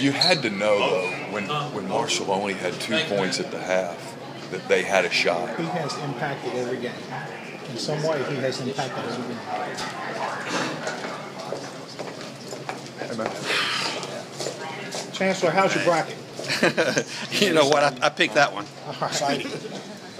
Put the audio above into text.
You had to know though when when Marshall only had two points at the half that they had a shot. He has impacted every game. In some way, he has impacted every game. Chancellor, how's your bracket? you know what? I, I picked that one. All right.